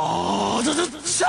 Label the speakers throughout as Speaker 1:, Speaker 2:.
Speaker 1: 아, 저, 저, 저!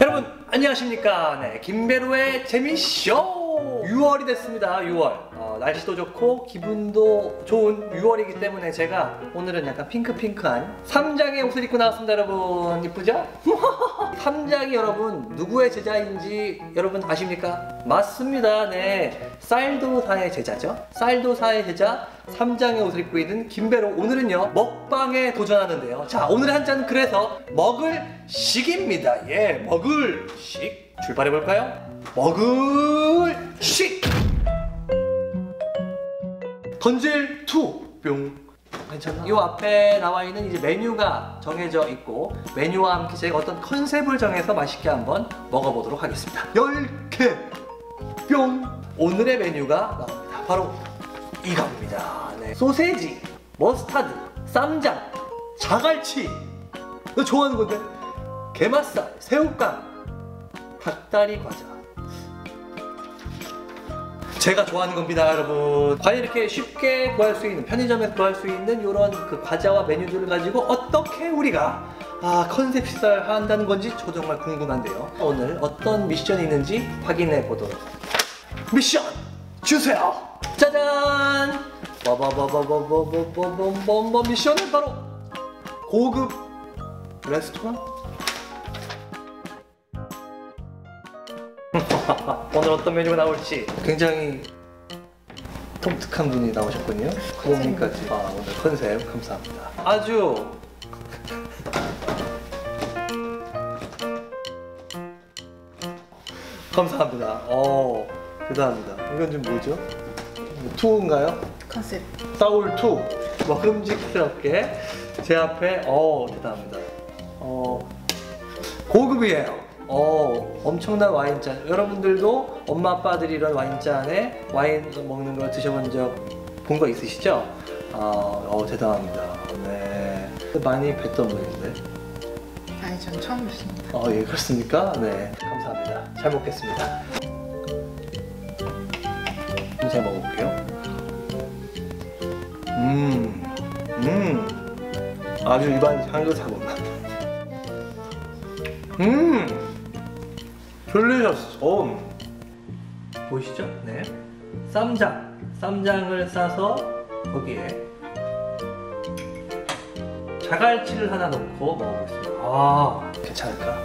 Speaker 2: 여러분 안녕하십니까? 네 김배로의 재미쇼. 6월이 됐습니다 6월 어, 날씨도 좋고 기분도 좋은 6월이기 때문에 제가 오늘은 약간 핑크핑크한 삼장의 옷을 입고 나왔습니다 여러분. 이쁘죠? 삼장이 여러분 누구의 제자인지 여러분 아십니까? 맞습니다. 네. 쌀도사의 제자죠. 쌀도사의 제자 삼장의 옷을 입고 있는 김배로. 오늘은요 먹방에 도전하는데요. 자 오늘의 한 잔은 그래서 먹을 식입니다. 예 먹을 식. 출발해 볼까요? 먹을 식 건질 투뿅. 괜찮나? 이 앞에 나와 있는 이제 메뉴가 정해져 있고 메뉴와 함께 제가 어떤 컨셉을 정해서 맛있게 한번 먹어보도록 하겠습니다. 10개. 뿅. 오늘의 메뉴가 나옵니다. 바로 이겁니다. 네. 소세지 머스타드 쌈장 자갈치. 너 좋아하는 건데? 게맛살 새우깡 닭다리 과자 제가 좋아하는 겁니다, 여러분. 과연 이렇게 쉽게 구할 수 있는 편의점에서 구할 수 있는 이런 그 과자와 메뉴들을 가지고 어떻게 우리가 아 컨셉 식사를 한다는 건지 저 정말 궁금한데요. 오늘 어떤 미션이 있는지 확인해 보도록. 미션 주세요. 짜잔. 빠바바바바바바바바바바 미션은 바로 고급 레스토랑. 오늘 어떤 메뉴가 나올지 굉장히 독특한 분이 나오셨군요. 뭡니까? 아, 오늘 컨셉 감사합니다. 아주 감사합니다. 어 대단합니다. 이건 좀 뭐죠? 투인가요?
Speaker 3: 컨셉
Speaker 2: 사울 투 먹음직스럽게 제 앞에 어 대단합니다. 어 고급이에요. 어, 엄청난 와인잔. 여러분들도 엄마 아빠들이 이런 와인잔에 와인 먹는 걸 드셔본 적 본 거 있으시죠? 아, 어, 대단합니다. 네. 많이 뵀던 분인데.
Speaker 3: 아니 전 처음 뵙습니다
Speaker 2: 어, 예, 그렇습니까? 네. 감사합니다. 잘 먹겠습니다. 좀잘 먹어볼게요. 음, 음. 아주 입안 향도 잡았나. 음, 오. 보이시죠? 네. 쌈장. 쌈장을 싸서 거기에 자갈치를 하나 넣고 먹어보겠습니다. 아, 괜찮을까?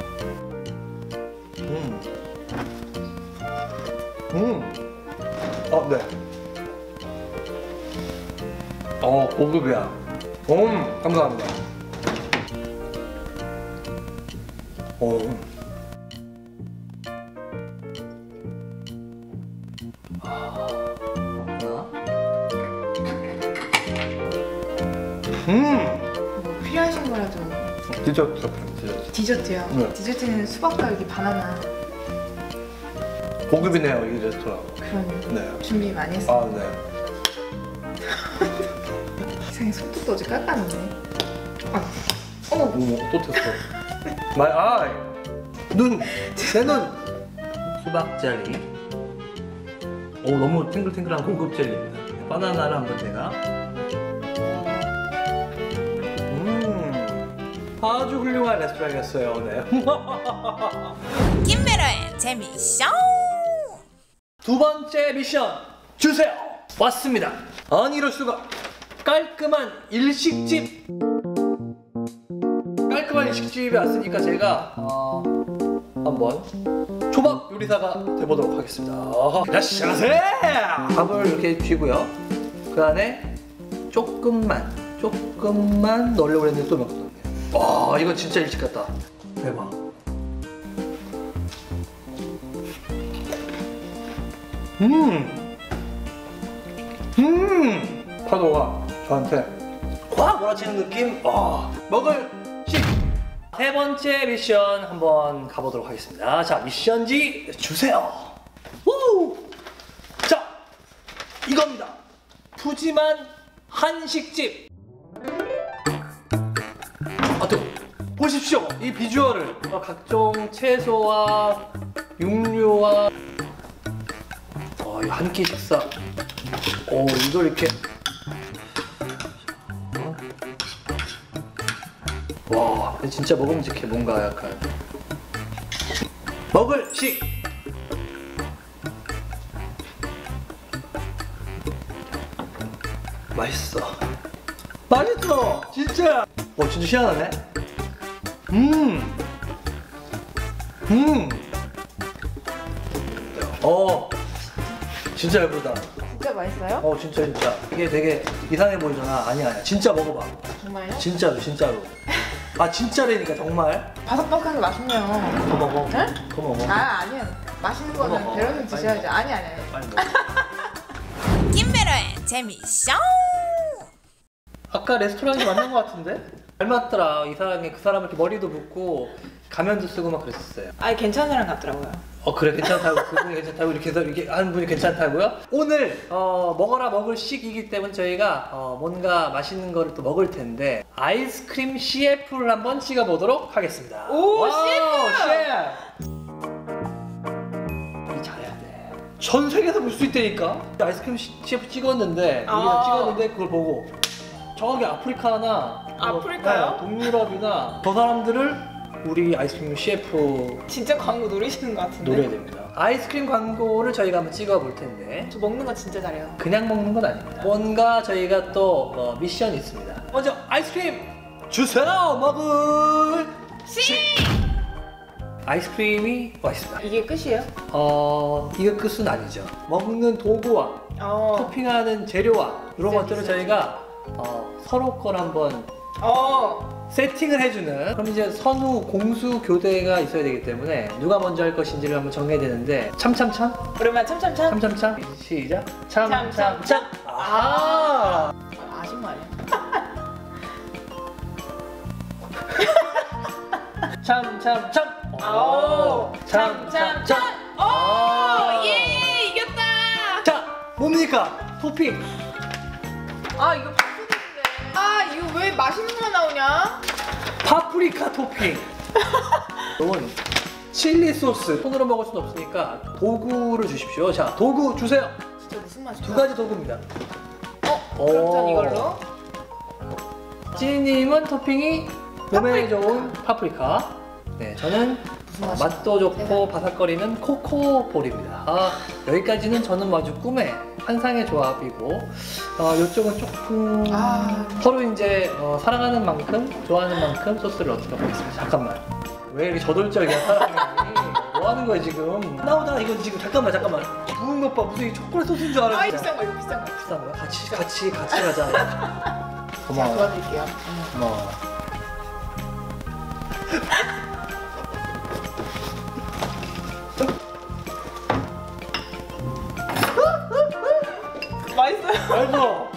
Speaker 2: 음. 음. 어, 네. 어, 고급이야. 음, 감사합니다. 어. 음,
Speaker 4: 뭐 필요하신 거라도
Speaker 2: 디저트, 디저트.
Speaker 4: 디저트요.
Speaker 2: 네.
Speaker 4: 디저트는 수박과 여기 바나나
Speaker 2: 고급이네요, 이 레스토랑.
Speaker 4: 그런
Speaker 2: 네.
Speaker 4: 준비 많이 했어요.
Speaker 2: 아, 네.
Speaker 4: 세상에 손톱도 어제 깎았는데. 아, 어머,
Speaker 2: 어머, 또 tes어. 마이 아이. 눈, 내 눈. 수박 젤리. 오, 너무 탱글탱글한 고급 젤리입니다. 바나나를 한번 제가. 음, 아주 훌륭한 레스토랑이었어요, 네.
Speaker 3: 김매로의 재미쇼
Speaker 2: 두 번째 미션 주세요. 왔습니다. 아니 이럴 수가. 깔끔한 일식집. 깔끔한 일식집에 왔으니까 제가 어, 한번 요리사가 돼보도록 하겠습니다. 야시아세! 밥을 이렇게 쥐고요. 그 안에 조금만, 조금만 넣으려고 했는데 또 넣었네요. 와, 이거 진짜 일식 같다. 대박. 음, 음, 파도가 저한테 확 몰아치는 느낌. 아, 먹을 식. 세 번째 미션 한번 가보도록 하겠습니다. 자, 미션지 주세요. 우! 자, 이겁니다. 푸짐한 한식집. 아, 또 보십시오. 이 비주얼을 어, 각종 채소와 육류와 어, 한 끼 식사. 오, 이걸 이렇게 와, 진짜 먹음직해 뭔가 약간 먹을 식. 맛있어. 맛있어, 진짜. 어, 진짜 시원하네. 음, 음. 어, 진짜 예쁘다.
Speaker 4: 진짜 맛있어요?
Speaker 2: 어, 진짜 진짜. 이게 되게 이상해 보이잖아. 아니야, 아니야. 진짜 먹어봐.
Speaker 4: 정말요?
Speaker 2: 진짜로, 진짜로. 아, 진짜라니까 정말.
Speaker 4: 바삭바삭하게 맛있네요.
Speaker 2: 더 먹어.
Speaker 4: 네?
Speaker 2: 더 먹어.
Speaker 4: 아 아니에요. 맛있는 거는. 배로는 드셔야죠. 아니 아니 아니.
Speaker 2: 빨리 먹어.
Speaker 3: 김베로의 재미쇼
Speaker 2: 아까 레스토랑이 맞는 것 같은데? 닮았더라. 이상하게 그 사람 이렇게 머리도 붓고 가면도 쓰고 막 그랬었어요.
Speaker 4: 아니 괜찮은 사람 같더라고요.
Speaker 2: 어 그래 괜찮다고 그분이 괜찮다고 이렇게 해서 이렇게 하는 분이 괜찮다고요? 오늘 어, 먹어라 먹을 식이기 때문에 저희가 어, 뭔가 맛있는 거를 또 먹을 텐데 아이스크림 CF를 한번 찍어보도록 하겠습니다.
Speaker 4: 오,
Speaker 2: wow,
Speaker 4: CF!
Speaker 2: 이 잘해야 돼. 전 세계에서 볼 수 있다니까. 아이스크림 CF 찍었는데 우리가
Speaker 4: 아.
Speaker 2: 찍었는데 그걸 보고 저기 아프리카나
Speaker 4: 아프리카요?
Speaker 2: 네, 동유럽이나 저 사람들을 우리 아이스크림 CF
Speaker 4: 진짜 광고 노리시는 것 같은데.
Speaker 2: 노려야 됩니다. 아이스크림 광고를 저희가 한번 찍어 볼 텐데
Speaker 4: 저 먹는 거 진짜 잘해요.
Speaker 2: 그냥 먹는 건 아닙니다. 뭔가 저희가 또 어, 미션이 있습니다. 먼저 아이스크림 주세요 먹을
Speaker 3: 시
Speaker 2: 아이스크림이 와 있습니다.
Speaker 4: 이게 끝이에요?
Speaker 2: 어 이거 끝은 아니죠. 먹는 도구와
Speaker 4: 어.
Speaker 2: 토핑하는 재료와 이런 것들을. 저희가 어, 서로 걸 한번
Speaker 4: 어.
Speaker 2: 세팅을 해주는 그럼 이제 선후 공수 교대가 있어야 되기 때문에 누가 먼저 할 것인지를 한번 정해야 되는데 참참참
Speaker 4: 그러면 참참참.
Speaker 2: 참참참 시작
Speaker 4: 참,
Speaker 2: 참참참
Speaker 4: 참.
Speaker 2: 아
Speaker 4: 아, 아신 거 아니야?
Speaker 2: 참참참
Speaker 4: 오.
Speaker 2: 참참참
Speaker 4: 오.
Speaker 2: 아.
Speaker 4: 예 이겼다.
Speaker 2: 자 뭡니까 토핑
Speaker 4: 아 이거 맛있는 거 나오냐?
Speaker 2: 파프리카 토핑 이건 칠리 소스 손으로 먹을 순 없으니까 도구를 주십시오 자 도구 주세요
Speaker 4: 진짜 무슨 맛이야?
Speaker 2: 두 가지 도구입니다
Speaker 4: 어? 그럼 전
Speaker 2: 오.
Speaker 4: 이걸로.
Speaker 2: 찌님은 토핑이 몸에
Speaker 4: 파프리카.
Speaker 2: 좋은 파프리카. 네, 저는 맛도 좋고
Speaker 4: 세상에.
Speaker 2: 바삭거리는 코코볼입니다. 아, 여기까지는 저는 아주 꿈의 환상의 조합이고, 어, 이쪽은 조금
Speaker 4: 아.
Speaker 2: 서로 이제 어, 사랑하는 만큼, 좋아하는 만큼 소스를 넣도록 하겠습니다. 잠깐만. 왜 이렇게 저돌적이야, 사람이? 뭐 하는 거야, 지금? 나오잖아, 이거 지금. 잠깐만, 잠깐만. 부은 것 봐. 무슨 이 초콜릿 소스인
Speaker 4: 줄아
Speaker 2: 알았지?
Speaker 4: 이거 비싼 거 이거 비싼 거.
Speaker 2: 비싼 거야? 같이, 같이, 같이 가자.
Speaker 4: 제가
Speaker 2: 고마워.
Speaker 4: 도와드릴게요. 음.
Speaker 2: 고마워.
Speaker 4: 맛있어.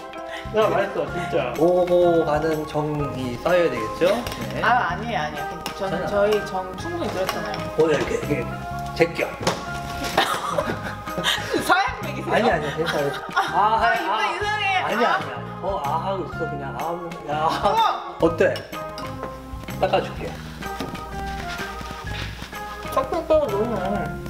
Speaker 2: 야 맛있어 진짜. 오고 가는 정이 쌓여야 되겠죠? 네.
Speaker 4: 아 아니에요 아니에요. 저는
Speaker 2: 괜찮아.
Speaker 4: 저희 정 충분히 들었잖아요.
Speaker 2: 오늘 이렇게 이렇게 제껴.
Speaker 4: 사양 얘기세요?
Speaker 2: 아니 아니 괜찮아. 아,
Speaker 4: 아 이거 이상해.
Speaker 2: 아니야
Speaker 4: 아.
Speaker 2: 아니야. 어 아 하고 있어 그냥 아 야.
Speaker 4: 어.
Speaker 2: 어때? 닦아줄게.
Speaker 4: 척척 너무.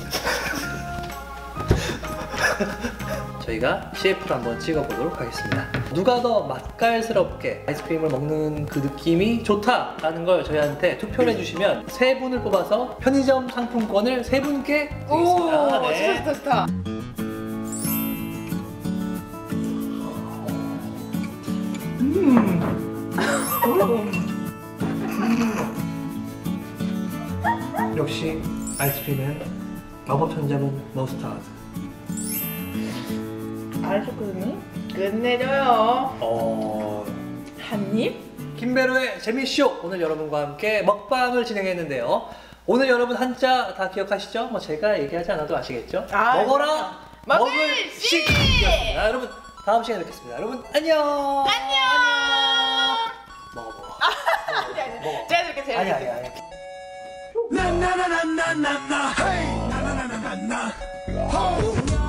Speaker 2: 저희가 CF를 한번 찍어보도록 하겠습니다. 누가 더 맛깔스럽게 아이스크림을 먹는 그 느낌이 좋다라는 걸 저희한테 투표를 해주시면 세 분을 뽑아서 편의점 상품권을 세 분께 드리겠습니다.
Speaker 4: 오
Speaker 2: 네.
Speaker 4: 좋다 좋다.
Speaker 2: 역시 아이스크림은 마법 천자문 머스타드.
Speaker 4: 아이스크림이 끝내줘요.
Speaker 2: 어...
Speaker 4: 한 입?
Speaker 2: 김배로의 재미쇼 오늘 여러분과 함께 먹방을 진행했는데요. 오늘 여러분 한자 다 기억하시죠? 뭐 제가 얘기하지 않아도 아시겠죠?
Speaker 4: 아,
Speaker 2: 먹어라
Speaker 4: 먹을
Speaker 2: 먹을
Speaker 4: 식!
Speaker 2: 식이었습니다. 여러분 다음 시간에 뵙겠습니다. 여러분 안녕.
Speaker 4: 안녕.
Speaker 2: 먹어 먹어.
Speaker 4: 아니 아니.
Speaker 2: 먹어.
Speaker 4: 제가 줄게 제가
Speaker 2: 아니
Speaker 4: 줄게.
Speaker 2: 아니 아니.
Speaker 1: Na.